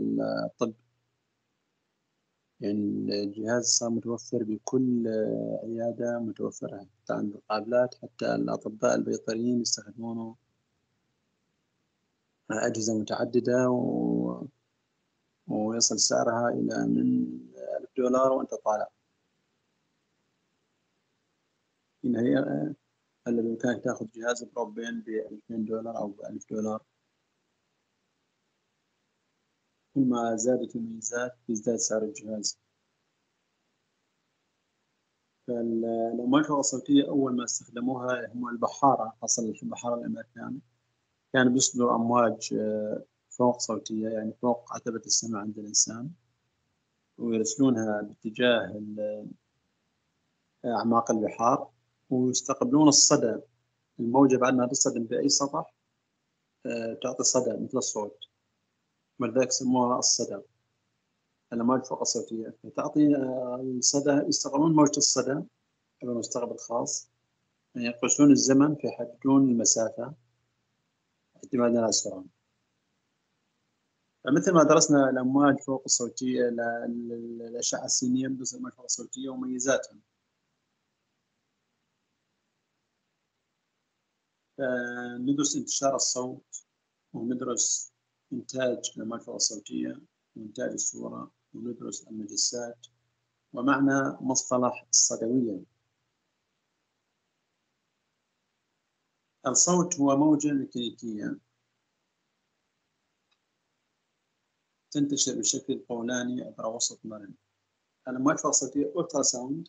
الطب. يعني الجهاز صار متوفر بكل عيادة متوفرة حتى عند القابلات حتى الأطباء البيطريين يستخدمونه. أجهزة متعددة و... ويصل سعرها إلى من ألف دولار وأنت طالع. إن هي هل بإمكانك تأخذ جهاز بروبين ب 2000 دولار أو ب 1000 دولار. كل ما زادت الميزات يزداد سعر الجهاز. فالأمواج الصوتية أول ما استخدموها هم البحارة خاصة البحارة الأمريكان كانوا بيصدروا أمواج آه، فوق صوتية يعني فوق عتبة السمع عند الإنسان ويرسلونها باتجاه أعماق البحار ويستقبلون الصدى. الموجة بعد ما تصطدم بأي سطح آه، تعطي صدى مثل الصوت. ولذلك سموها الصدى. الأمواج فوق الصوتية. فتعطي آه، الصدى يستقبلون موجة الصدى على مستقبل خاص يعني يقيسون الزمن فيحددون المسافة. اعتمادا على السرعة. فمثل ما درسنا الأمواج فوق الصوتية الأشعة السينية ندرس الأمواج فوق الصوتية وميزاتها ندرس انتشار الصوت وندرس إنتاج الأمواج الصوتية وإنتاج الصورة وندرس المجسات ومعنى مصطلح الصدوية الصوت هو موجة ميكانيكية تنتشر بشكل قولاني عبر وسط مرن. الأمواج الصوتية ألترا ساوند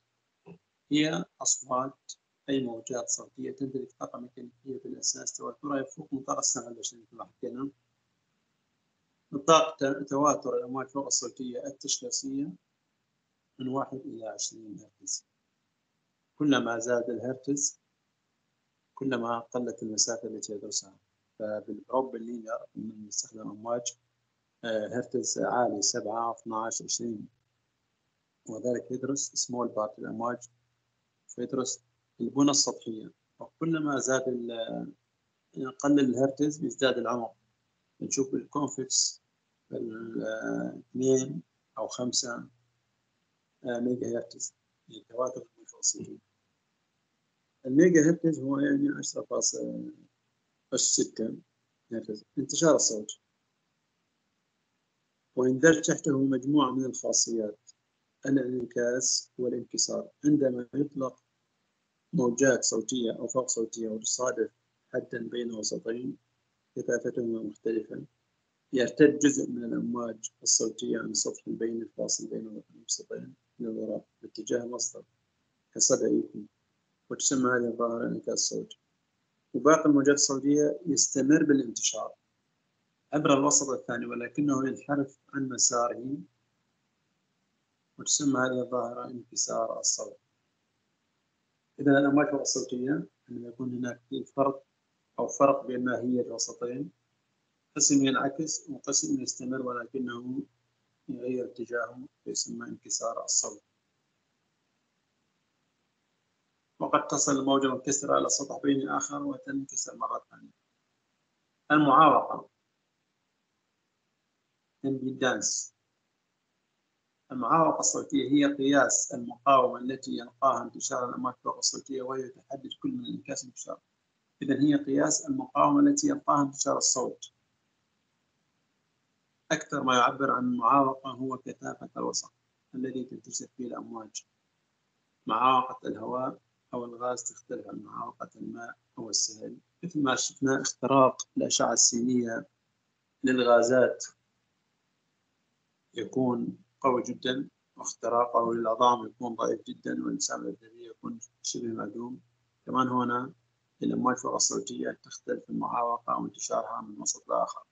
هي أصوات أي موجات صوتية تمتلك طاقة ميكانيكية في الأساس تواترها يفوق مطار السمع البشري مثل ما حكينا نطاق تواتر الأمواج فوق الصوتية التشخيصية من واحد إلى عشرين هرتز. كلما زاد الهرتز كلما قلت المسافة التي يدرسها. فبالبروب اللينير من نستخدم أمواج آه، هرتز عالي 7 12 20 وذلك يدرس small part الأمواج فيدرس البنى السطحية. وكلما زاد قل الهرتز بيزداد العمق. نشوف ال convex اثنين أو خمسة ميجا هرتز يعني تواتر المنفصلين الميجا هرتز هو يعني عشرة فاصلة ستة هرتز انتشار الصوت. ويندرج تحته مجموعة من الخاصيات الانعكاس والانكسار. عندما يطلق موجات صوتية أو فوق صوتية وتصادف حدا بين وسطين كثافتهما مختلفة. يرتد جزء من الأمواج الصوتية عن السطح البين الفاصل بين الوسطين من الوراء باتجاه المصدر كصدى إيكو وتسمى هذه الظاهرة انعكاس الصوت وباقي الموجات الصوتية يستمر بالانتشار عبر الوسط الثاني ولكنه ينحرف عن مساره وتسمى هذه الظاهرة انكسار الصوت. إذا الأمواج الصوتية عندما يكون هناك فرق أو فرق بين ماهية الوسطين. قسم ينعكس وقسم يستمر ولكنه يغير اتجاهه فيسمى انكسار الصوت. وقد تصل الموجة المنكسرة إلى سطح بيني آخر وتنكسر مرة ثانية. المعاوقة. Impedance. المعاوقة الصوتية هي قياس المقاومة التي يلقاها انتشار الأمواج الصوتية وهي تحدد كل من انعكاس الانتشار إذا هي قياس المقاومة التي يلقاها انتشار الصوت. أكثر ما يعبر عن المعاوقة هو كثافة الوسط الذي تنتشر فيه الأمواج. معاوقة الهواء أو الغاز تختلف عن معاوقة الماء أو السائل مثل ما شفنا اختراق الأشعة السينية للغازات يكون قوي جدا واختراقه للعظام يكون ضعيف جدا والإنسان الذي يكون شبه معدوم كمان هنا الأمواج فوق الصوتية تختلف المعاوقة وانتشارها من وسط لآخر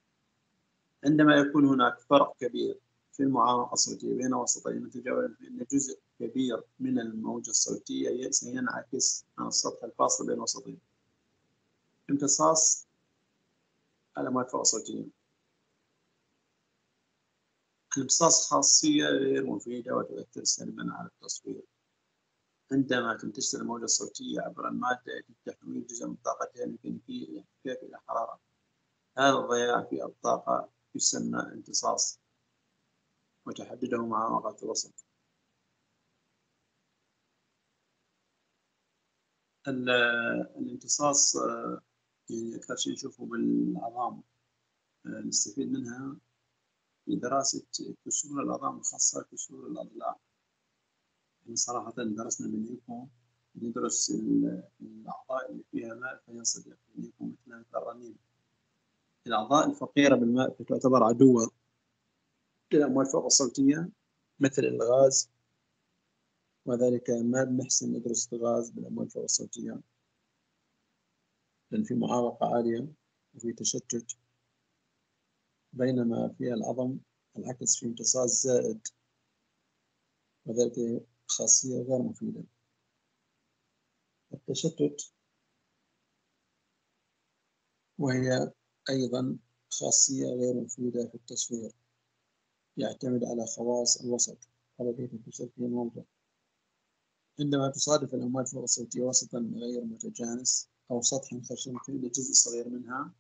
عندما يكون هناك فرق كبير في المعاوقة الصوتية بين وسطين متجاورين فإن جزء كبير من الموجة الصوتية سينعكس عن السطح الفاصل بين وسطين. امتصاص الأمواج فوق الصوتية الامتصاص خاصية غير مفيدة وتؤثر سلبا على التصوير. عندما تنتشر الموجة الصوتية عبر المادة يتم تحويل جزء من طاقتها الميكانيكية إلى حرارة؟ هذا الضياع في الطاقة يسمى امتصاص وتحدده مع وقت الوسط الامتصاص يعني أكثر شيء نشوفه بالعظام نستفيد منها في دراسة كسور العظام خاصة كسور الأضلاع. يعني صراحة درسنا من ندرس الأعضاء اللي فيها ماء فينصدق من إيكو مثل الرنين الأعضاء الفقيرة بالماء تعتبر عدوة للأموال فوق الصوتية مثل الغاز وذلك ما بنحسن ندرس الغاز بالأموال فوق الصوتية. لأن في معاوقة عالية وفي تشتت بينما في العظم العكس في امتصاص زائد. وذلك خاصية غير مفيدة. التشتت وهي أيضا خاصية غير مفيدة في التصوير يعتمد على خواص الوسط. الذي تنتشر فيه الموضع عندما تصادف الأمواج فوق الصوتية وسطا غير متجانس أو سطحا خشن في جزء صغير منها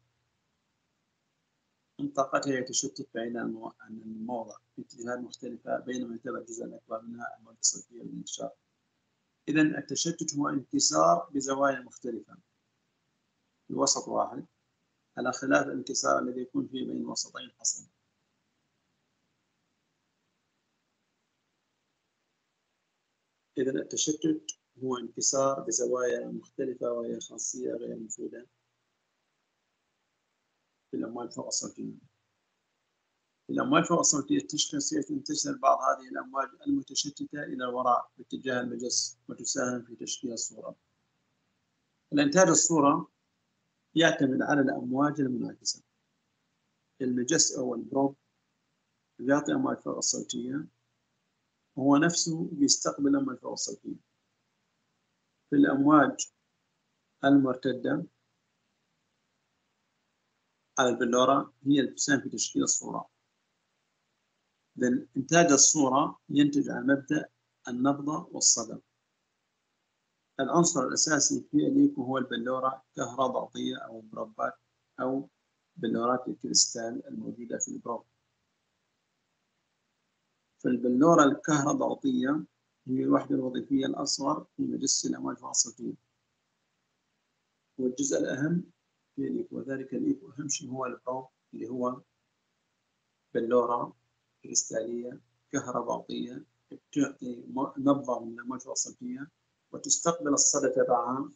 منطقتها يتشتت بعيدا عن الموضع في اتجاهات مختلفة بينما يتبع الجزء الأكبر منها المواد الصوتية بالانتشار إذا التشتت هو انكسار بزوايا مختلفة في وسط واحد على خلاف الانكسار الذي يكون فيه بين وسطين حصين إذا التشتت هو انكسار بزوايا مختلفة وهي خاصية غير مفيدة. في الأموال فوق الصوتية في الأمواج فوق الصوتية تنتشر بعض هذه الأمواج المتشتتة إلى الوراء باتجاه المجس وتساهم في تشكيل الصورة. الإنتاج الصورة يعتمد على الأمواج المنعكسة المجس أو البروب يعطي أمواج فوق الصوتية هو نفسه بيستقبل الأمواج فوق الصوتية في الأمواج المرتدة على البلورة هي اللي تساهم في تشكيل الصورة. إنتاج الصورة ينتج عن مبدأ النبضة والصدى العنصر الأساسي في الإيكو هو البلورة كهربائية أو مربات أو بلورات الكريستال الموجودة في ال probe. فالبلورة الكهربائية هي الوحدة الوظيفية الأصغر في مجس الأمواج الصوتية والجزء الأهم في الإيكو وذلك الإيكو أهم شيء هو ال probe اللي هو بلورة كريستالية كهربائية تعطي نبضة من الأمواج الصوتية وتستقبل الصدى تبعها.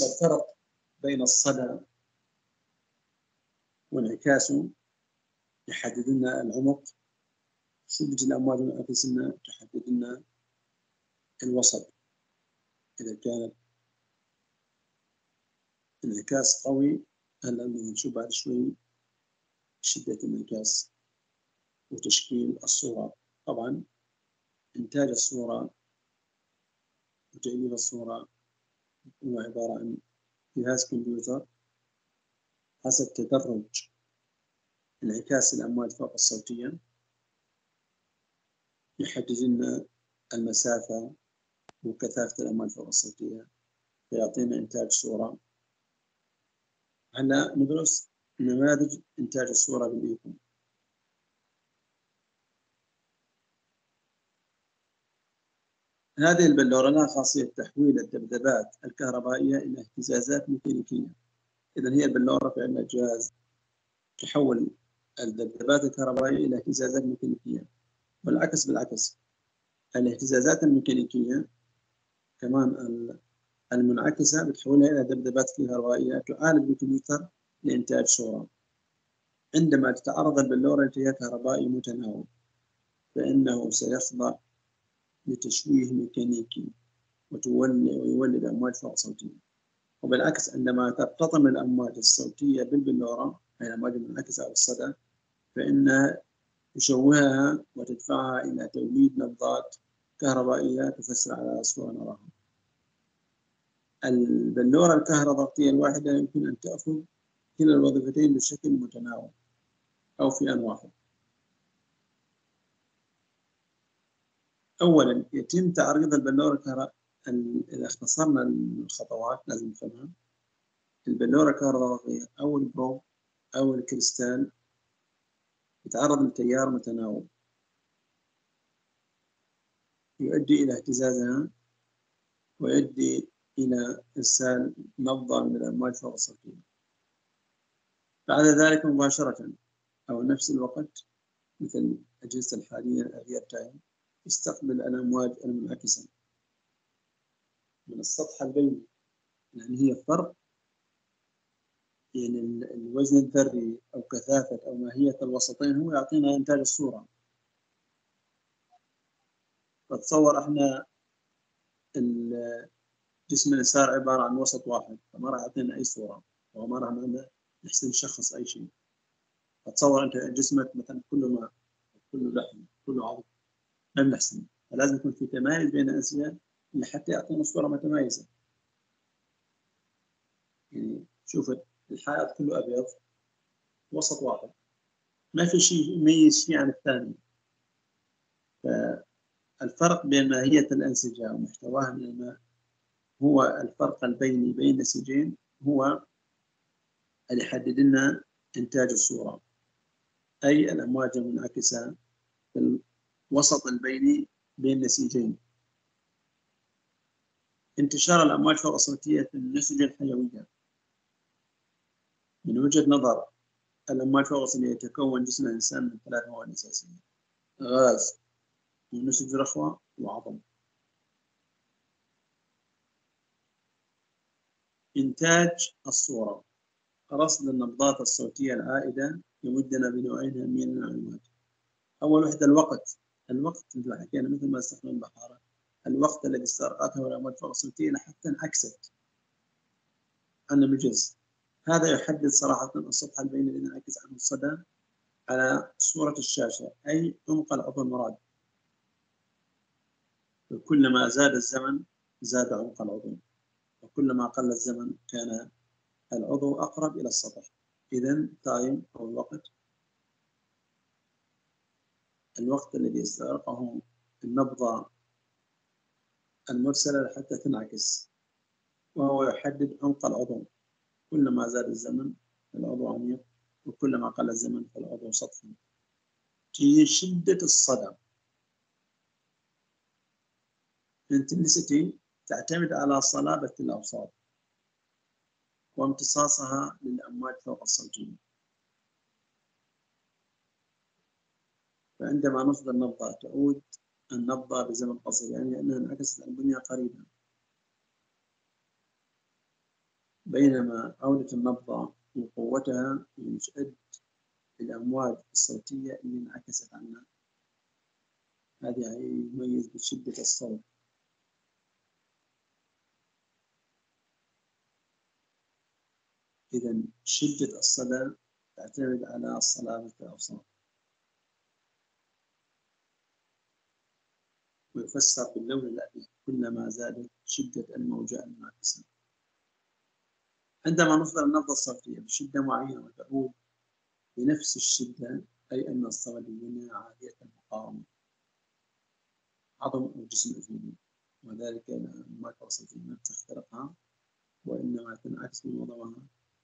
والفرق بين الصدى وانعكاسه يحدد لنا العمق. شدة الأمواج المنعكسة تحدد لنا الوسط. إذا كانت انعكاس قوي. هلا نشوف بعد شوي شدة الانعكاس وتشكيل الصورة. طبعا إنتاج الصورة وتأليف الصورة هو عبارة عن جهاز كمبيوتر حسب تدرج انعكاس الأمواج فوق الصوتية. يحدد لنا المسافة وكثافة الأمواج فوق الصوتية. فيعطينا إنتاج صورة هلا ندرس نماذج إنتاج الصورة بالإيكو هذه البلورة لها خاصية تحويل الذبذبات الكهربائية إلى اهتزازات ميكانيكية. إذا هي البلورة في عندنا جهاز تحول الذبذبات الكهربائية إلى اهتزازات ميكانيكية. والعكس بالعكس الاهتزازات الميكانيكية كمان المنعكسة بتحولها إلى ذبذبات كهربائية تعالج بالكمبيوتر لإنتاج صورة. عندما تتعرض البلورة لتيار كهربائي متناوب فإنه سيخضع لتشويه ميكانيكي ويولد أمواج فوق صوتية. وبالعكس عندما ترتطم الأمواج الصوتية بالبلورة أي الأمواج المنعكسة أو الصدى فإنها تشوهها وتدفعها إلى توليد نبضات كهربائية تفسر على صورة نراها البلورة الكهربائية الواحدة يمكن أن تأخذ كلا الوظيفتين بشكل متناوب أو في آن واحد. أولا يتم تعريض البلورة الكهربائية إذا اختصرنا الخطوات لازم نفهمها. البلورة الكهربائية أو ال probe أو الكريستال يتعرض لتيار متناوب يؤدي إلى اهتزازها ويؤدي إلى إرسال نبضة من الأمواج فوق الصوتية بعد ذلك مباشرة أو نفس الوقت مثل الأجهزة الحالية ال real time يستقبل الأمواج المنعكسة. من السطح البيني يعني هي فرق يعني الوزن الذري أو كثافة أو ماهية الوسطين هو يعطينا إنتاج الصورة. فتصور إحنا الجسم الإنسان عبارة عن وسط واحد فما راح يعطينا أي صورة وما راح نحسن نشخص أي شيء. فتصور أنت جسمك مثلا كله ماء كله لحم كله عظم ما بنحسن. فلازم يكون في تمايز بين الأنسجة لحتى يعطينا صورة متميزة. يعني شوف الحائط كله أبيض وسط واحد. ما في شيء يميز شيء عن الثاني. فالفرق بين ماهية الأنسجة ومحتواها من الماء هو الفرق البيني بين النسيجين هو اللي يحدد لنا إنتاج الصورة. أي الأمواج المنعكسة في الوسط البيني بين النسيجين انتشار الأمواج فوق الصوتية في النسج الحيوية. من وجهة نظر الأمواج فوق الصوتية يتكون جسم الإنسان من ثلاث مواد أساسية غاز ونسج رخوة وعظم. إنتاج الصورة. رصد النبضات الصوتية العائدة يمدنا بنوعين من المعلومات. أول وحدة الوقت. الوقت ما حكينا مثل ما استخدم البحارة. الوقت الذي استغرقته الأمواج الصوتية لحتى انعكست عن الجزء هذا يحدد صراحة السطح البيني الذي ينعكس عنه الصدى على صورة الشاشة أي عمق العضو المراد. وكلما زاد الزمن زاد عمق العضو. وكلما قل الزمن كان العضو أقرب إلى السطح. إذا تايم أو الوقت. الوقت الذي استغرقه النبضة المرسلة حتى تنعكس وهو يحدد عمق العضو. كلما زاد الزمن العضو عميق وكلما قل الزمن فالعضو سطحي في شدة الصدى. ال intensity تعتمد على صلابة الأوساط وامتصاصها للأمواج فوق الصوتية فعندما نصدر نبضة تعود النبضة بزمن قصير يعني لأنها انعكست على البنية قريبا. بينما عودة النبضة وقوتها يشد الأمواج الصوتية اللي انعكست عنها هذه يميز بشدة الصوت. إذا شدة الصدى تعتمد على صلابة الأوساط ويفسر باللون الأبيض كلما زادت شدة الموجة المنعكسة عندما نصدر النبضة الصوتية بشدة معينة وتعود بنفس الشدة أي أن الصلبية عالية المقاومة. عظم أو جسم أجنبي وذلك لأن الصوتية ما تخترقها وإنما تنعكس من وضعها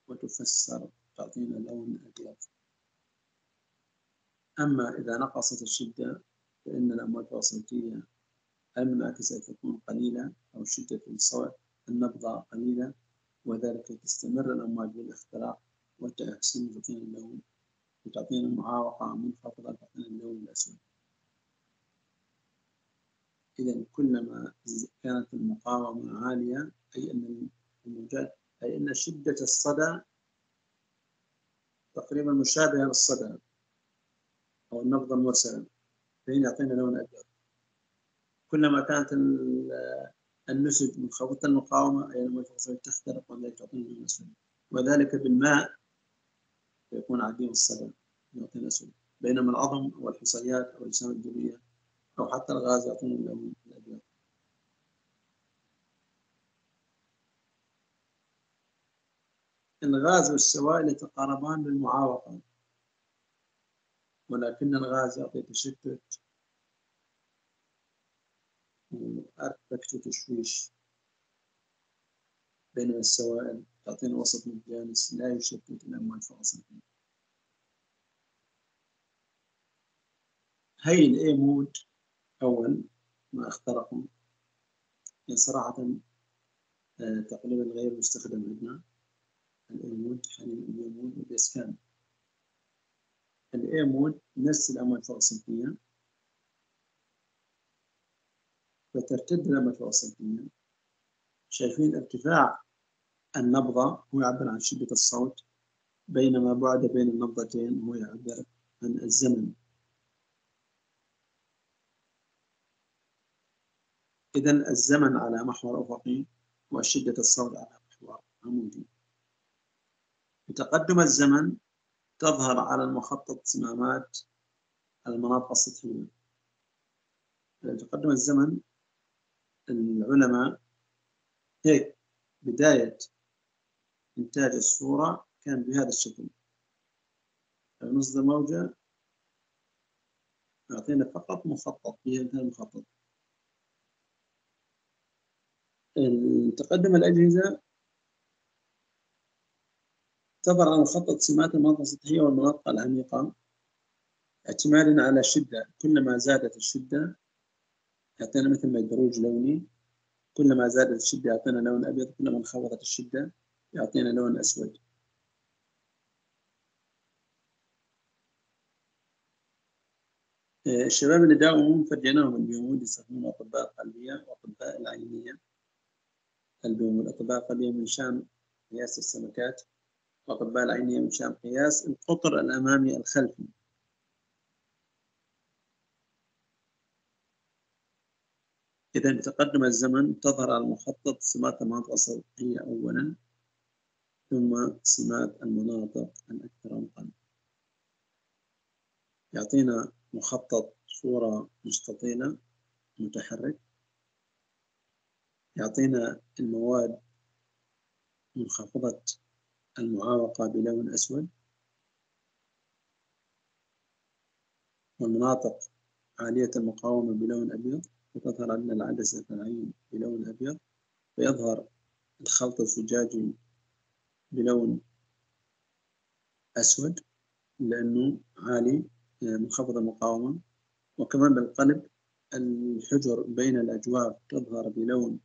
وتفسر تعطينا لون أبيض. أما إذا نقصت الشدة فإن الأمواج الصوتية المنعكسة تكون قليلة أو شدة الصوت النبضة قليلة وذلك تستمر الأمواج بالاختراق والتأكسين تعطينا اللون وتعطينا معاوقة منخفضة تعطينا اللون الأسود. إذا كلما كانت المقاومة عالية أي أن الموجات أي أن شدة الصدى تقريبا مشابهة للصدى أو النبض المرسل. فهنا يعطينا لون أبيض. كلما كانت النسج منخفضة المقاومة أي المفاصل تخترق وذلك تعطينا لون أسود وذلك بالماء يكون عديم الصدى يعطينا أسود بينما العظم أو الحصيات أو الأجسام الدموية أو حتى الغاز يعطينا اللون الأبيض الغاز والسوائل يتقاربان بالمعاوقة. ولكن الغاز يعطي تشتت وأرتبك وتشويش بينما السوائل تعطينا وسط متجانس لا يشتت الأمواج في وسطه هي الأي مود أول ما اخترقهم صراحة آه، تقريبا غير مستخدم عندنا. الاي مود حاليا الاي مود والاسكان الاي مود نفس فوق الصوتية فترتد الامواج فوق الصوتية شايفين ارتفاع النبضة هو يعبر عن شدة الصوت بينما بعد بين النبضتين هو يعبر عن الزمن. إذا الزمن على محور أفقي وشدة الصوت على بتقدم الزمن تظهر على المخطط صمامات المناطق السطحية. بتقدم الزمن العلماء هيك بداية إنتاج الصورة كان بهذا الشكل. نص موجة يعطينا فقط مخطط هي المخطط. تقدم الأجهزة على مخطط سمات المناطق السطحية والمناطق العميقة. اعتمادا على الشدة كلما زادت الشدة يعطينا مثل ما دروج لوني. كلما زادت الشدة يعطينا لون أبيض كلما انخفضت الشدة يعطينا لون أسود. الشباب اللي داوموا فرجيناهم اليوم يستخدمون أطباء القلبية وأطباء العينية. البيوم الأطباء القلبية من شان قياس السمكات. وأطباء العينية من شان قياس القطر الأمامي الخلفي. إذا بتقدم الزمن تظهر على المخطط سمات المناطق السطحية أولا ثم سمات المناطق الأكثر عمقا. يعطينا مخطط صورة مستطيلة متحرك. يعطينا المواد منخفضة المعاوقة بلون أسود. والمناطق عالية المقاومة بلون أبيض وتظهر عندنا العدسة العين بلون أبيض. ويظهر الخلط الزجاجي بلون أسود لأنه عالي منخفض المقاومة. وكمان بالقلب الحجر بين الأجواف تظهر بلون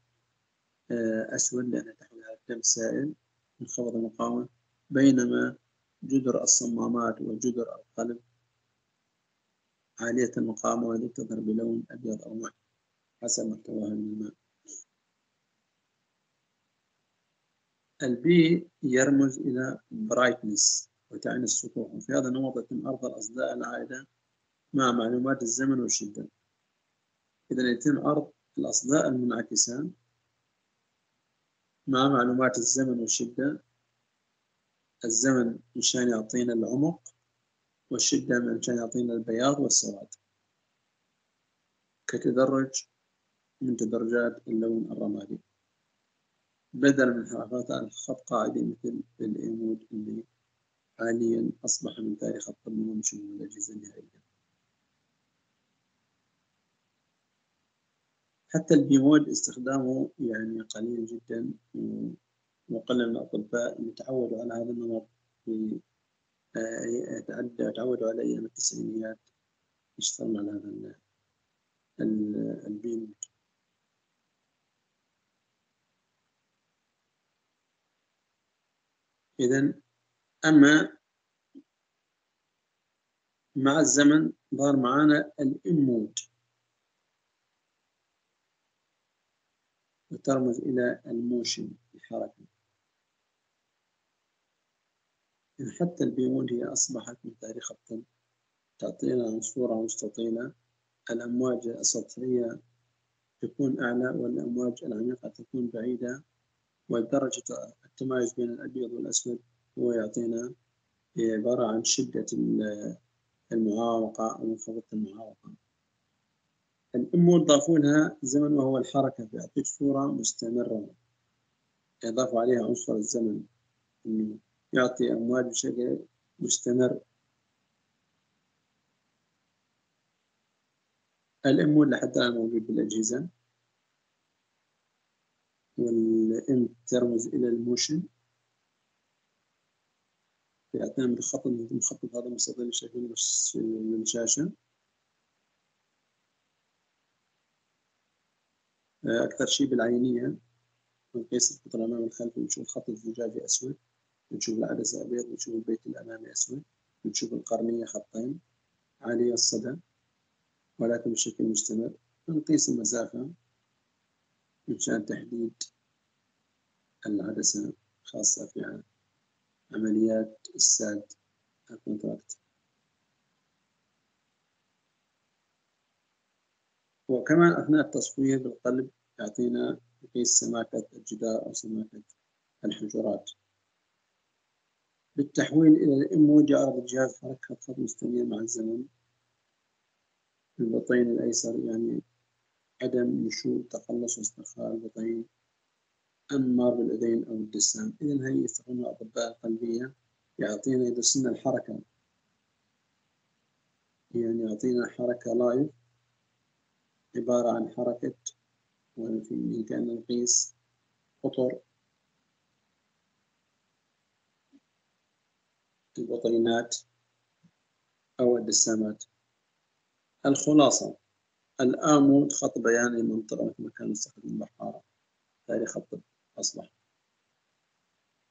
آه، أسود لأنها تحوي على الدم السائل منخفض المقاومة بينما جدر الصمامات وجدر القلب عالية المقاومة وهذه تظهر بلون أبيض أو محمر حسب محتواها من الماء. البي يرمز إلى brightness وتعني السطوح. وفي هذا النمط يتم عرض الأصداء العائدة مع معلومات الزمن والشدة. إذا يتم عرض الأصداء المنعكسة مع معلومات الزمن والشدة؟ الزمن مشان يعطينا العمق والشدة مشان يعطينا البياض والسواد. كتدرج من تدرجات اللون الرمادي. بدلا من حركات الخط قاعدي مثل الإيمود اللي حاليا أصبح من تاريخ الطب مش من الأجهزة النهائية. حتى ال B mode استخدامه يعني قليل جدا وقلل من الأطباء اللي تعودوا على هذا النمط في آه، تعودوا على أيام التسعينيات يشتغلون على هذا ال B mode إذا أما مع الزمن ظهر معانا ال M mode وترمز إلى ال motion الحركة حتى ال B mode هي أصبحت من تاريخ الطب. تعطينا صورة مستطيلة. الأمواج السطحية تكون أعلى والأمواج العميقة تكون بعيدة. ودرجة التمايز بين الأبيض والأسود هو يعطينا عبارة عن شدة المعاوقة أو منخفضة المعاوقة. الأم ضافوا لها زمن وهو الحركة بيعطيك صورة مستمرة. إضافوا عليها عنصر الزمن. إنه يعطي أمواج بشكل مستمر. الأم لحد الآن موجود بالأجهزة؟ والإم ترمز إلى الموشن. يعطينا من الخط المخطط هذا المستطيل اللي شايفينه بالشاشة أكثر شيء بالعينية نقيس القطر الأمامي والخلفي نشوف الخط الزجاجي أسود. نشوف العدسة أبيض نشوف البيت الأمامي أسود. نشوف القرنية خطين. عالية الصدى ولكن بشكل مستمر. نقيس المسافة مشان تحديد العدسة خاصة في عمليات الساد الكونتراكت. وكمان أثناء التصوير بالقلب يعطينا نقيس سماكة الجدار أو سماكة الحجرات. بالتحويل إلى الإم يعرض الجهاز حركة خط مستمر مع الزمن. البطين الأيسر يعني عدم نشوء تقلص واسترخاء البطين. أما بالأذين أو الدسام إذا هي يستخدمها الأطباء القلبية يعطينا يدرسنا الحركة. يعني يعطينا حركة لايف عبارة عن حركة وفي بإمكاننا نقيس قطر؟ البطينات أو الدسامات. الخلاصة الآمود خط بيان المنطقة مثل ما كان نستخدم البحارة تاريخ الطب أصبح.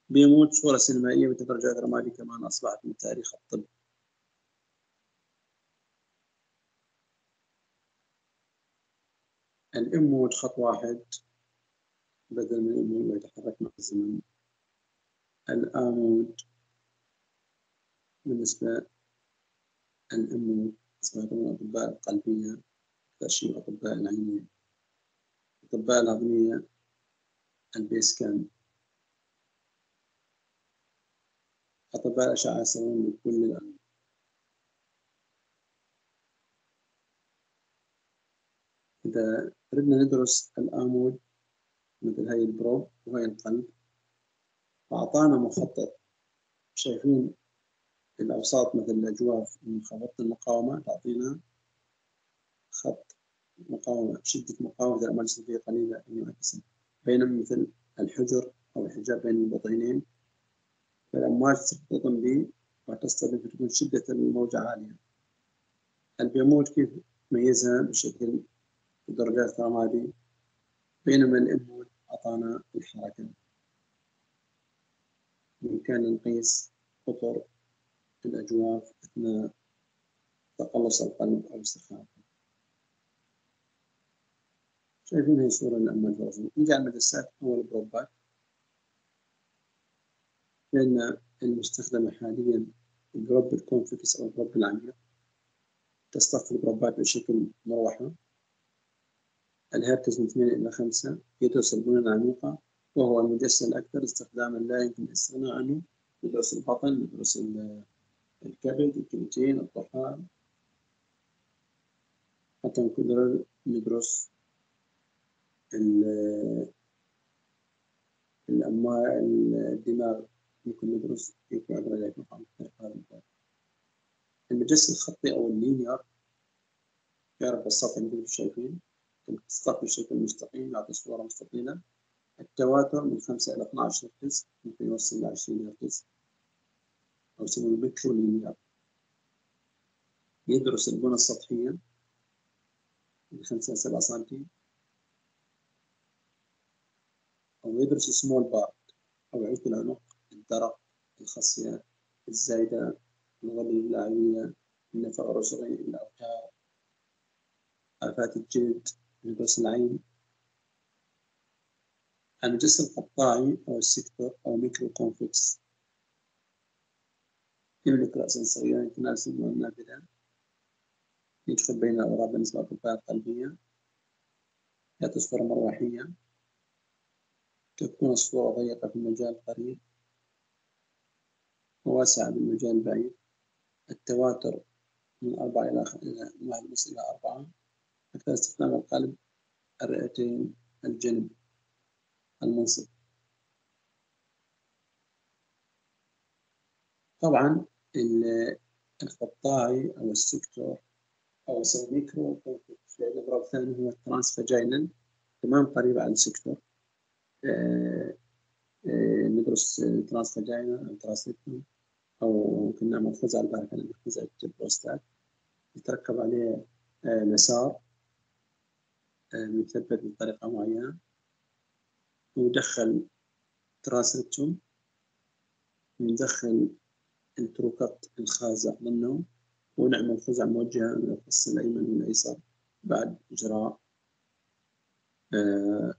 بيموت صورة سينمائية بتدرجات رمادي كمان أصبحت من تاريخ الطب. الإمود خط واحد بدل من الإمود يتحرك مع الزمن. الآمود بالنسبة الإمود يستخدمون الأطباء القلبية تأشير الأطباء العينية. الأطباء العظمية البيسكان أطباء الأشعة يستخدمون لكل الأنواع. إذا أردنا ندرس الآمود مثل هاي البرو وهي القلب. فأعطانا مخطط. شايفين الأوساط مثل الأجواف منخفضة المقاومة تعطينا خط مقاومة شدة مقاومة الأعمال الجسدية قليلة منعكسة بينما مثل الحجر أو الحجاب بين البطينين. فالأمواج تختطم به وتصطدم فتكون شدة الموجة عالية. البيموت كيف ميزها بشكل درجات رمادي بينما الإمود أعطانا الحركة. بإمكاننا نقيس قطر الأجواف أثناء تقلص القلب أو استرخاء شايفين هي صورة للأمة الفرزية نجي على المدسات أول البروبات لأن المستخدمة حاليا ال probe ال convex أو ال probe العميق. تصطف البروبات بشكل مروحة. الهرتز من 2 إلى 5 يدرس البنى العميقة وهو المجسم الأكثر استخداما لا يمكن الاستغناء عنه يدرس البطن يدرس الكبد الكليتين الطحال حتى نقدر ندرس الأموال الدماغ ممكن ندرس كيف يعبر عليك مقام المجسم الخطي أو اللينير يعرف السطح مثل ما شايفين. السطح بشكل مستقيم يعطي صورة مستطيلة التواتر من 5 إلى 12 هرتز ممكن يوصل ل 20 هرتز أو يسمونه مترو لينير يدرس البنى السطحية من 5 إلى 7 سنتي أو يدرس small part أوعية العنق الدرق الخصية الزايدة الغدة اللعابية النفق الرسغي الأوتار آفات الجلد. ندرس العين المجسم القطاعي أو ال sector أو micro convex يملك رأسا صغيرا يتناسب نافذة يدخل بين الأضلاع بالنسبة للأطباء القلبية يعطي صورة مروحية. تكون الصورة ضيقة في المجال القريب وواسعة بالمجال البعيد التواتر من أربعة إلى واحد إلى أربعة. أكثر استخدام القلب الرئتين الجنب المنصب. طبعا القطاعي أو السكتور أو الميكرو الإبرة الثاني هو الترانس فاجينال تمام قريب على السكتور. آه، آه، ندرس ترانس فاجينا أو ترانسليكتوم أو ممكن نعمل خزع البركة نعمل خزع البروستات يتركب عليه آه، مثبت بطريقة معينة. وندخل تراسلتهم وندخل ال trocar الخازع منه ونعمل خزع موجهة من الفص الأيمن والأيسر بعد إجراء آه،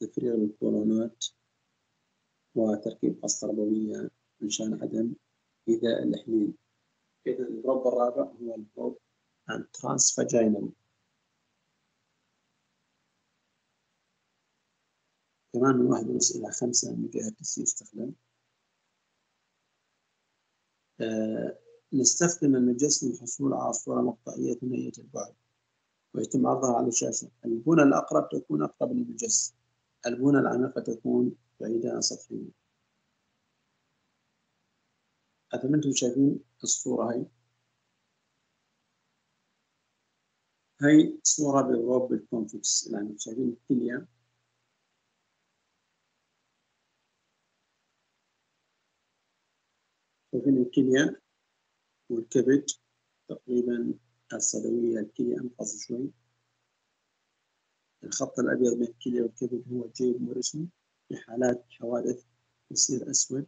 تفريغ الكولونات. وتركيب قسطرة بولية من شأن عدم إيذاء الإحليل إذا ال probe الرابع هو ال probe ال transvaginal كمان من واحد ونص إلى خمسة ميجا هرتز يستخدم آه نستخدم المجس للحصول على صورة مقطعية ثنائية البعد ويتم عرضها على الشاشة. البنى الأقرب تكون أقرب للمجس البنى العميقة تكون بعيدة عن سطحية أنتم شايفين الصورة هاي؟ هاي صورة بالروب بالكونفكس. يعني شايفين الكلية شايفين الكلية والكبد تقريبا الصدوية الكلية أنقص شوي. الخط الأبيض بين الكلية والكبد هو جيب موريسون في حالات حوادث يصير أسود.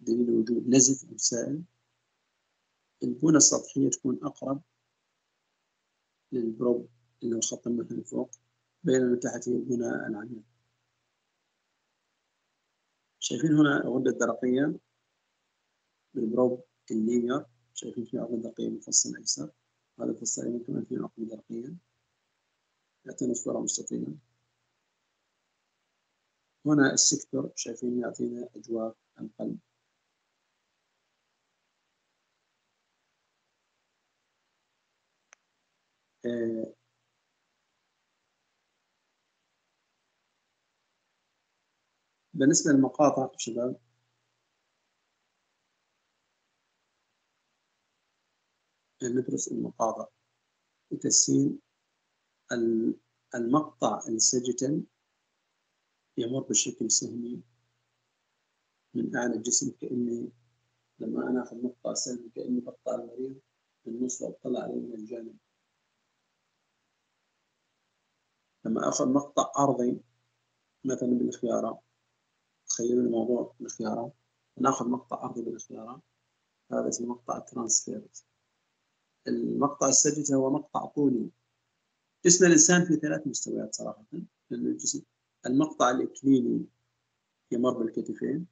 دليل وجود نزف أو سائل. البنى السطحية تكون أقرب للبروب اللي هو الخط المثلي فوق بينما تحته البنى العميق. شايفين هنا الغدة الدرقية بال probe ال linear شايفين في عقدة درقية بالفص الأيسر هذا الفص الأيمن كمان فيه عقدة درقية يعطينا صورة مستطيلة هنا ال sector شايفين يعطينا أجواف القلب. آه، بالنسبة للمقاطع شباب ندرس المقاطع لتسهيل المقطع السجتل يمر بشكل سهمي من أعلى الجسم كأني لما أنا أخذ مقطع سهمي كأني بقطع المريض من النص وأطلع عليه من الجانب. لما أخذ مقطع أرضي مثلا بالخيارة تخيلوا الموضوع بالخيارة ناخذ مقطع أرضي بالخيارة هذا اسمه مقطع ترانسفيرز المقطع السجدة هو مقطع طولي. جسم الإنسان في ثلاث مستويات صراحة. لأن الجسم المقطع الإكليلي يمر بالكتفين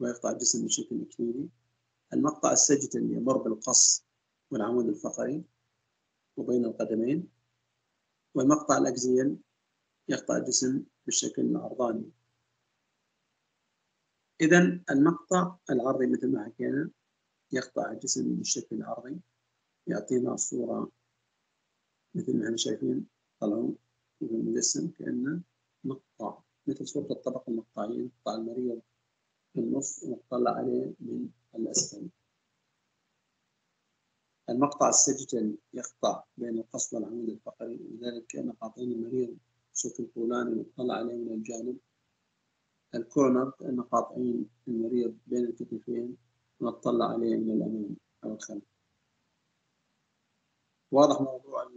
ويقطع الجسم بشكل إكليلي. المقطع السجدة يمر بالقص والعمود الفقري وبين القدمين. والمقطع الأكزيال يقطع الجسم بالشكل العرضاني إذا المقطع العرضي مثل ما حكينا يقطع الجسم بالشكل العرضي يعطينا صورة مثل ما إحنا شايفين طلعوا في المجسم كأنه مقطع مثل صورة الطبقة المقطعية نقطع المريض في النص ونطلع عليه من الأسفل. المقطع ال sagittal يقطع بين القص والعمود الفقري ولذلك كأن قاطعين المريض بشكل طولاني ونطلع عليه من الجانب. ال coronal كأن قاطعين المريض بين الكتفين ونطلع عليه من الأمام أو الخلف. واضح موضوع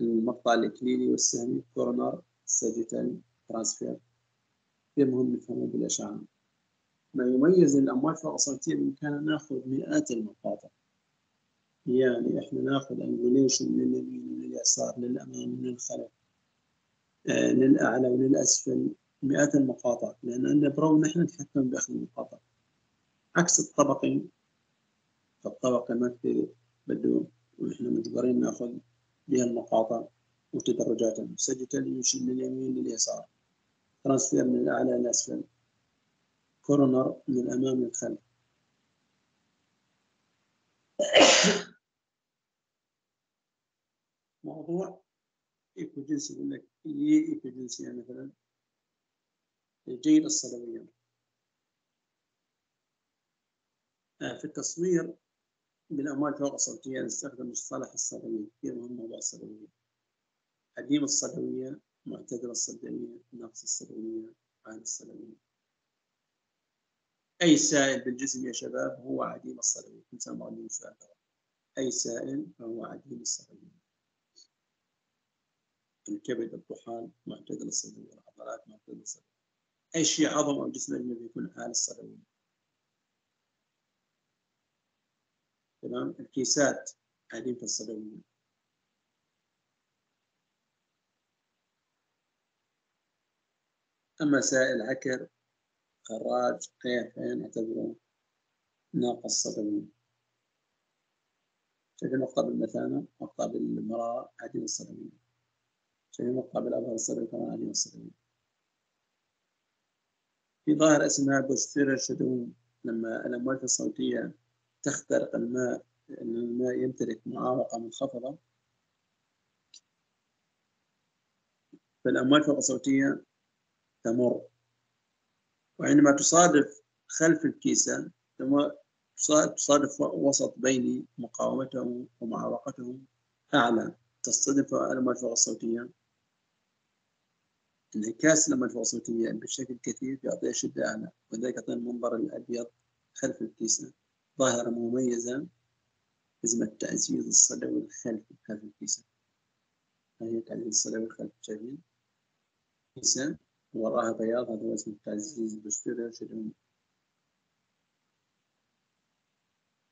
المقطع الإكليلي والسهمي coronal sagittal transverse. مهم نفهمه بالأشعة ما يميز الأمواج فوق بإمكاننا ناخذ مئات المقاطع. يعني إحنا ناخذ angulation من اليمين ومن اليسار للأمام ومن الخلف آه للأعلى وللأسفل مئات المقاطع. لأن عندنا probe نحن نتحكم بأخذ المقاطع. عكس الطبقي فالطبقة ما كثير بده ونحن مجبرين نأخذ بها المقاطع وتدرجاتها سجل يمشي من اليمين لليسار. ترانسفير من الأعلى للأسفل كورنر من الأمام للخلف موضوع إيكوجنسي يقول لك إيه إيكوجنسي يعني مثلا الجيل الصلوية آه، في التصوير بالأموال فوق الصوتية نستخدم مصطلح الصدوية كثير مهم موضوع الصدوية قديم الصدوية معتدل الصدوية ناقص الصدوية عالي الصدوية أي سائل بالجسم يا شباب هو عديم الصدوية سنة معلم سؤال أي سائل فهو عديم الصدوية الكبد الطحال معتدل الصدوي العضلات معتدل الصدوي أي شيء عظم أو جسم أجنبي يكون حال الصدوي تمام؟ الكيسات قاعدين في أما سائل عكر خراج قيحين اعتبره ناقص صدوي شايفين نقطة بالمثانة نقطة بالمرارة عديم الصدوية شايفين نقطة بالأبهر الصدوي كمان عديم الصدوية في ظاهرة اسمها بوستيرير شدون لما الأمواج الصوتية تخترق الماء لأن الماء يمتلك معاوقة منخفضة. فالأمواج الصوتية تمر. وعندما تصادف خلف الكيسة تصادف وسط بيني مقاومته ومعاوقته أعلى. تصطدم المرفوع الصوتية انعكاس المرفوع الصوتية بشكل كثير يعطي شدة أعلى. وذلك يعطي المنظر الأبيض خلف الكيسة. ظاهرة مميزة اسمها التعزيز الصدوي الخلفي خلف الكيسة هي تعزيز الصدوي الخلفي؟ شايفين كيسة وراها بياض هذا هو اسمه التعزيز البستوري شدوي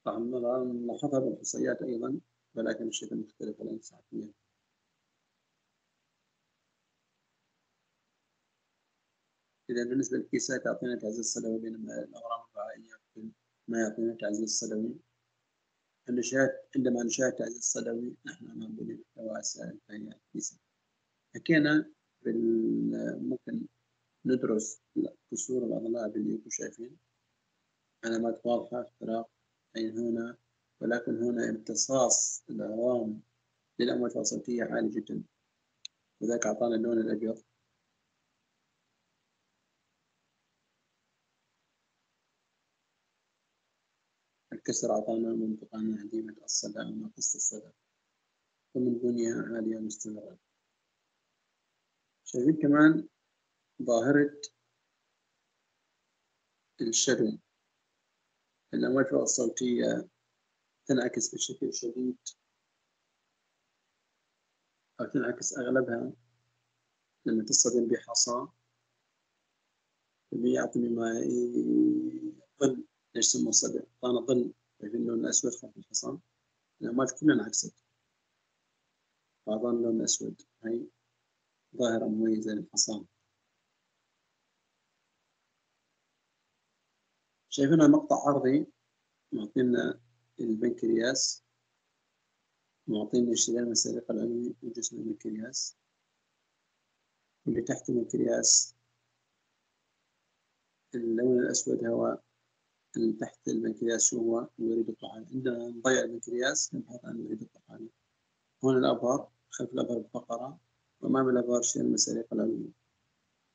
طبعا نلاحظها بالحصيات أيضا ولكن بشكل مختلف الآن ساعتيا إذا بالنسبة للكيسات تعطينا تعزيز الصدوي بينما الأورام الرعائية ما يعطينا تعزيز الصدوي. النشاط عندما نشاهد تعزيز الصدوي نحن أمام بني محتوى سائل فهي حكينا ممكن ندرس كسور الأضلاع باللي شايفين. علامات واضحة اختراق أي هنا؟ ولكن هنا امتصاص العظام للأمواج الصوتية عالي جدا. وذلك أعطانا اللون الأبيض. الكسر أعطانا منطقة عديمة الصدى أو ناقصة الصدى ومن بنية عالية مستمرة. شايفين كمان ظاهرة الشرم. الأمواج الصوتية تنعكس بشكل شديد أو تنعكس أغلبها لما تصطدم بحصى. بيعطي ما ظل يسمى صدى أعطانا ظل في اللون الأسود خلف الحصان. الأمواج كلها انعكست وأعطانا اللون الأسود. هي ظاهرة مميزة للحصان. شايفينها مقطع عرضي معطينا البنكرياس معطينا الشريان السريق العلوي وجسم البنكرياس واللي تحت البنكرياس اللون الأسود هو تحت البنكرياس شو هو الوريد الطحالي عندما نضيع البنكرياس نبحث عن الوريد الطحالي هون الأبهر خلف الأبهر الفقرة وأمام الأبهر شريان المساريق العلوية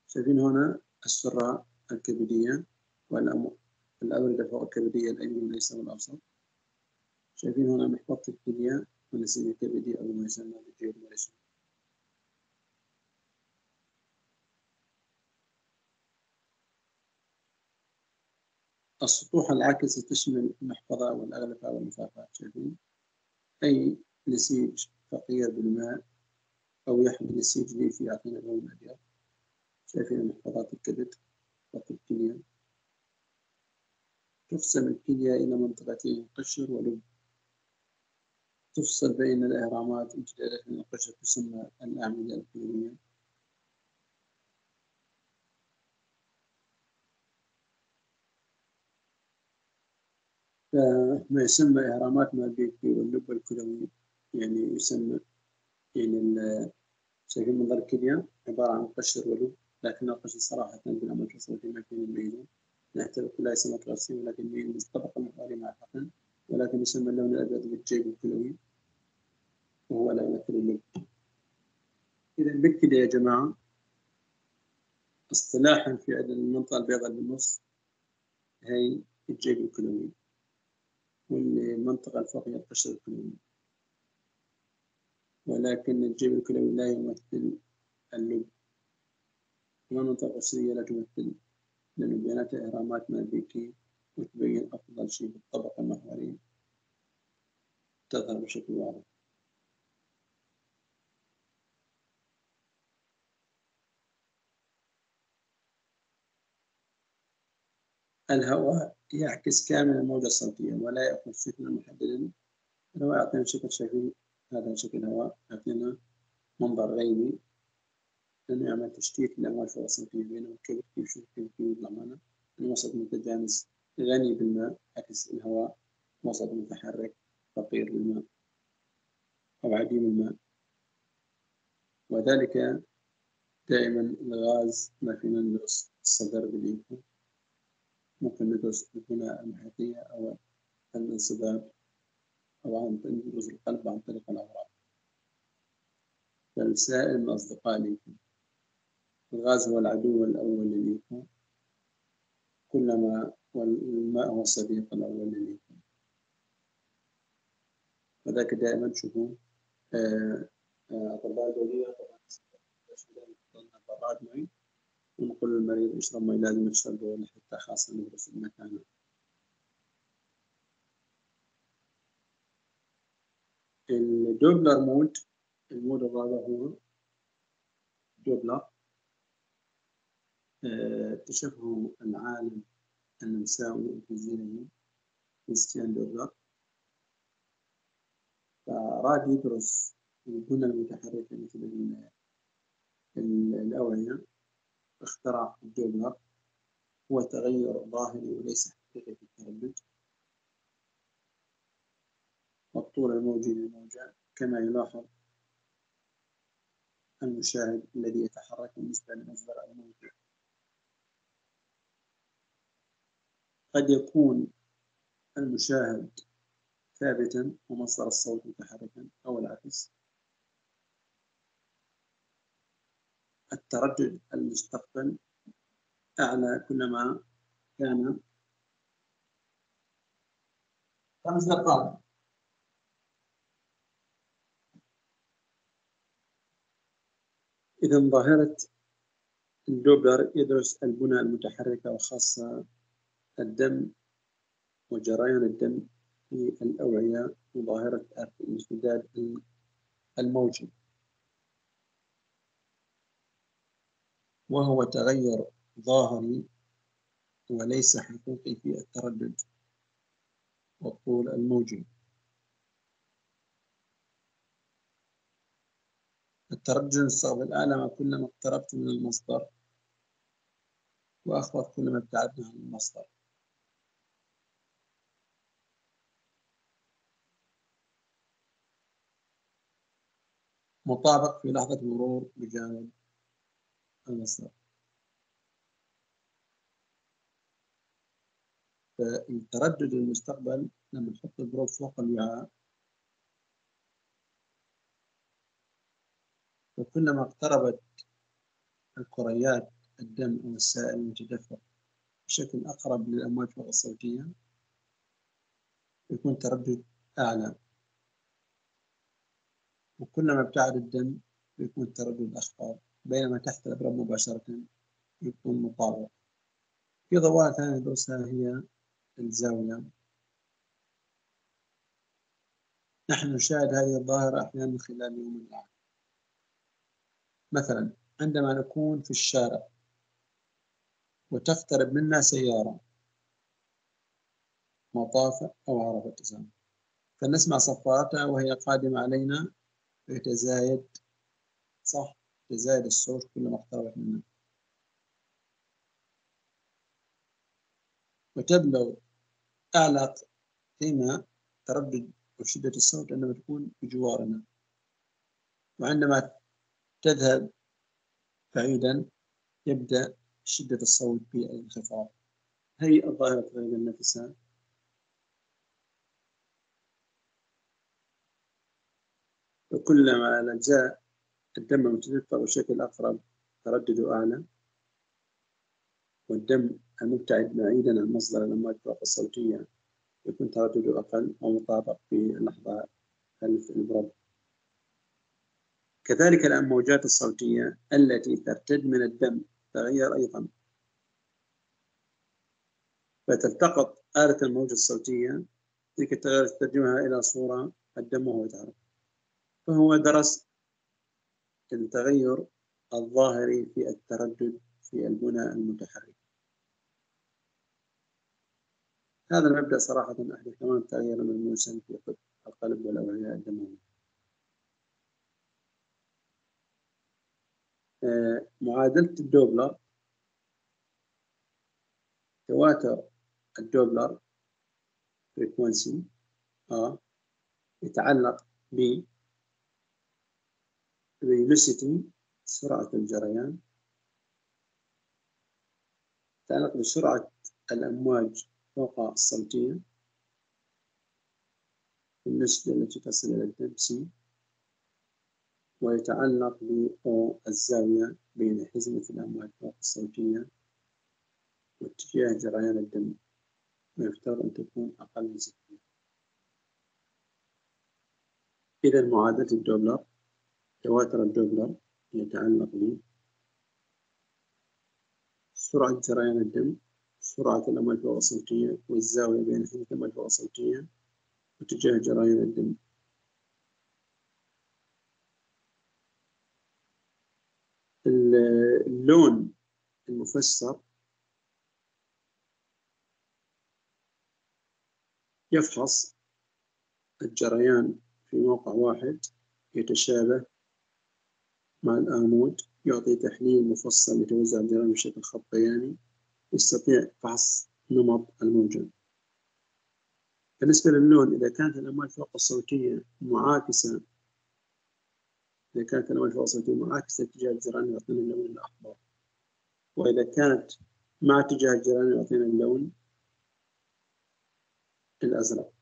شايفين هنا السرة الكبدية والأمو الأوردة فوق الكبدية الأيمن والأيسر والأوسط شايفين هنا محفظة الكلية ونسيج الكبدي أو ما يسمى بالجيب السطوح العاكسة تشمل المحفظة والأغلفة واللفافات شايفين أي نسيج فقير بالماء أو يحمل نسيج ليفي يعطينا لون أبيض شايفين محفظات الكبد خط الكلية تقسم الكلية إلى منطقتين قشر ولب. تفصل بين الإهرامات امتدادات من القشر تسمى الأعمدة الكلوية فما يسمى إهرامات مالبيكي واللب الكلوي يعني يسمى يعني شايفين منظر الكلية عبارة عن قشر ولب لكن القشر صراحة بالعمل الصوتي ما كان يميزه نعتبر كلها سمك رأسي ولكن من الطبقة المحورية مع الحقن ولكن يسمى اللون الأبيض بالجيب الكلوي وهو لا يمثل اللب. إذا بكده يا جماعة اصطلاحا في المنطقة البيضاء بالنص هي الجيب الكلوي والمنطقة الفوقية القشر الكلوي ولكن الجيب الكلوي لا يمثل اللب. والمنطقة القشرية لا تمثل لأن بيانات إهرامات مالبيكي وتبين أفضل شيء بالطبقة المحورية. تظهر بشكل واضح. الهواء يعكس كامل الموجة الصوتية ولا يأخذ شكلا محددا. الهواء يعطينا شكل شكل هذا شكل هواء يعطينا منظر غيبي. لأنه يعمل تشتيت للأمواج الصوتية بينهم كيف كيف شوف كيف يطلع الوسط متجانس غني بالماء عكس الهواء وسط متحرك فقير بالماء أو عديم الماء وذلك دائما الغاز ندرس الصدر بالإيكو ممكن ندرس البناء المحيطية أو الانصباب أو عن ندرس القلب عن طريق الأوراق. فالسائل من أصدقاء الإيكو الغاز هو العدو الأول للإيكو كلما والماء هو الصديق الأول للإيكو وذاك دائما تشوفون آه، آه، أطباء الدولية طبعا براد معي ونقول للمريض اشرب لازم تشرب دول حتى خاصة ندرس المكان. الدوبلر مود المود الرابع هو دوبلر. آه، اكتشفه العالم النمساوي الفيزيائي كريستيان دوبلر. فأراد يدرس البنى المتحركة مثل الأوعية. اخترع الدوبلر هو تغير ظاهري وليس حقيقي في التردد. والطول الموجي للموجة كما يلاحظ المشاهد الذي يتحرك بالنسبة لمصدر الموجة قد يكون المشاهد ثابتا ومصدر الصوت متحركا أو العكس. التردد المستقبل أعلى كلما كان. خمس دقائق. إذا ظاهرة الدوبلر يدرس البنى المتحركة وخاصة الدم وجريان الدم في الأوعية وظاهرة الامتداد الموجي وهو تغير ظاهري وليس حقيقي في التردد والطول الموجي التردد المستقبل أعلى كلما اقتربت من المصدر وأخبط كلما ابتعدنا عن المصدر. مطابق في لحظة مرور بجانب المصدر فالتردد المستقبل لما نحط البروب فوق الوعاء وكلما اقتربت الكريات الدم أو السائل المتدفق بشكل أقرب للأمواج الصوتية يكون تردد أعلى. وكلما ابتعد الدم يكون التردد أخفض. بينما تحت الأبرة مباشرة يكون مطابق. في ظواهر ثانية ندرسها هي الزاوية. نحن نشاهد هذه الظاهرة أحيانا من خلال يوم العام مثلا عندما نكون في الشارع وتقترب منا سيارة مطافة أو عرفة تسامح فنسمع صفارتها وهي قادمة علينا يتزايد صح؟ يتزايد الصوت كلما اقتربت منه وتبلغ أعلى قيمة تردد وشدة الصوت عندما تكون بجوارنا. وعندما تذهب بعيدا يبدأ شدة الصوت بالانخفاض. هي الظاهرة تغير النفسها وكلما الأجزاء الدم المتدفق بشكل أقرب تردده أعلى والدم المبتعد بعيدا عن مصدر الأمواج الصوتية يكون تردده أقل ومطابق في اللحظة خلف البرد كذلك الأمواجات الصوتية التي ترتد من الدم تغير أيضا. فتلتقط آلة الموجة الصوتية تلك التغير تترجمها إلى صورة الدم وهو يتحرك. فهو درس التغير الظاهري في التردد في البنى المتحرك. هذا المبدأ صراحة أحدث كمان تغييرا ملموسا في القلب والأوعية الدموية آه، معادلة الدوبلر تواتر الدوبلر frequency A يتعلق ب velocity سرعة الجريان. يتعلق بسرعة الأمواج فوق الصوتية بالنسبة التي تصل إلى الدم C ويتعلق ب الزاوية بين حزمة الأمواج فوق الصوتية واتجاه جريان الدم. ويفترض أن تكون أقل من 60 إذا معادلة الدوبلر تواتر الدوبلر يتعلق ب سرعة جريان الدم سرعة الأمواج الصوتية والزاوية بين حزمة الأمواج الصوتية واتجاه جريان الدم. اللون المفسر يفحص الجريان في موقع واحد يتشابه مع الآمود يعطي تحليل مفصل يتوزع الجريان بشكل خط بياني يستطيع فحص نمط الموجة بالنسبة للون إذا كانت الأمواج فوق الصوتية معاكسة إذا كانت الأمواج فوق الصوتية معاكسة اتجاه الجريان يعطينا اللون الأحمر. وإذا كانت مع اتجاه الجريان يعطينا اللون الأزرق.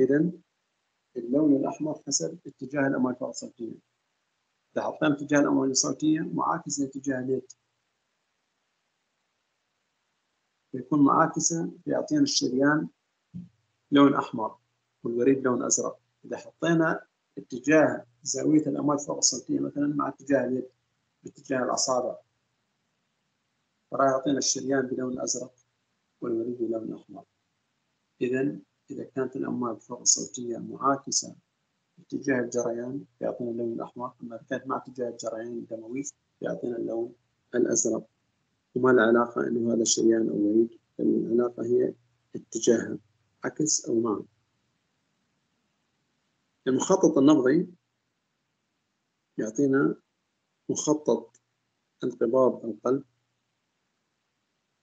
إذا اللون الأحمر حسب اتجاه الأمواج فوق الصوتية. إذا حطينا اتجاه الأمواج الصوتية معاكس لاتجاه اليد. يكون معاكسة يعطينا الشريان لون أحمر والوريد لون أزرق. إذا حطينا اتجاه زاوية الأمواج فوق الصوتية مثلا مع اتجاه اليد باتجاه الأصابع فراح يعطينا الشريان بلون أزرق والوريد بلون أحمر. إذا إذا كانت الأمواج فوق الصوتية معاكسة اتجاه الجريان يعطينا اللون الأحمر. أما إذا كانت مع اتجاه الجريان الدموي يعطينا اللون الأزرق. وما العلاقة أنه هذا الشريان أو وريد العلاقة هي اتجاهها عكس أو مع المخطط النبضي يعطينا مخطط انقباض القلب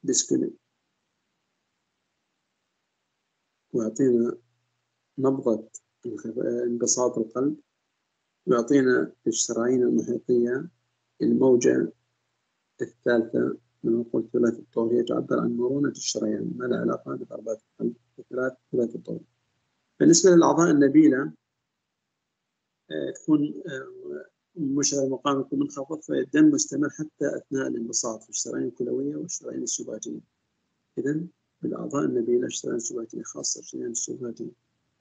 ديسكولي ويعطينا نبضة انبساط القلب ويعطينا الشرايين المحيطية الموجة الثالثة من نقول ثلاث الطول هي تعبر عن مرونة الشريان ما لها علاقة بضربات القلب ثلاث ثلاث الطول بالنسبة للأعضاء النبيلة آه، تكون آه، مشعر مقام يكون منخفض فالدم مستمر حتى أثناء الانبساط في الشرايين الكلوية والشرايين السباتية. إذا بالأعضاء النبيلة الشرايين السباتية خاصة الشريان السباتي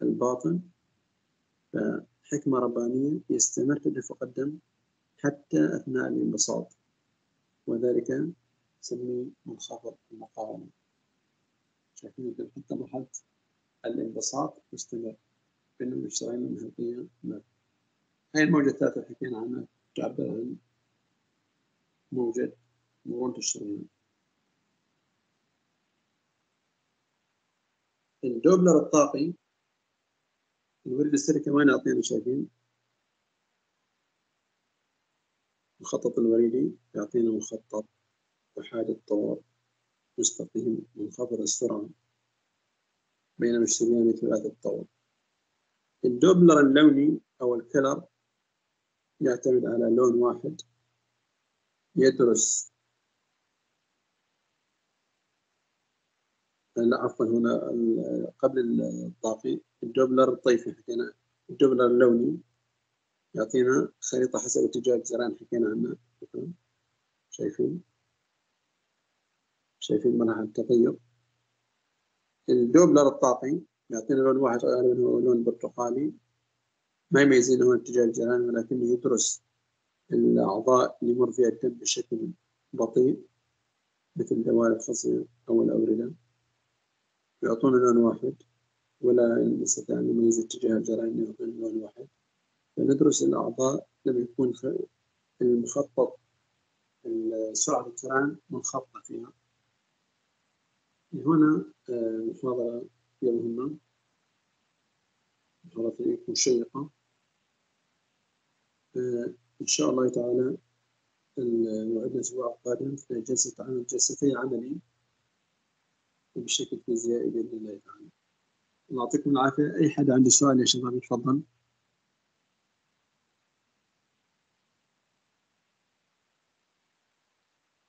الباطن فحكمة ربانية يستمر تدفق الدم حتى أثناء الانبساط. وذلك نسميه منخفض المقاومة. شايفين حتى مرحلة الانبساط مستمر بين الشرايين المحيطية هاي الموجة الثالثة اللي حكينا عنها تعبر عن موجة مرونة الشريان الدوبلر الطاقي الوريد السري كمان يعطينا شايفين المخطط الوريدي يعطينا مخطط أحادي الطور مستقيم منخفض السرعة بينما الشريان ثلاثي الطور. الدوبلر اللوني أو ال color يعتمد على لون واحد. يدرس لا عفوا هنا قبل الطاقي الدوبلر الطيفي حكينا الدوبلر اللوني يعطينا خريطة حسب اتجاه الجريان حكينا عنها شايفين؟ شايفين؟ مراحل التغير. الدوبلر الطاقي يعطينا لون واحد غالبا هو لون برتقالي. ما يميز لنا اتجاه الجريان ولكنه يدرس الأعضاء اللي يمر فيها الدم بشكل بطيء مثل دوال الخصية أو الأوردة. يعطونا لون واحد ولا نستطيع أن نميز اتجاه الجرائم يعطونا لون واحد. فندرس الأعضاء لما يكون المخطط سرعة الجرائم منخفضة فيها. هنا محاضرة كثير مهمة. محاضرة شيقة إن شاء الله تعالى موعدنا الأسبوع القادم في جلسة عمل جلستين عملي بشكل فيزيائي بإذن الله تعالى. يعطيكم العافية. أي حد عنده سؤال يا شباب يتفضل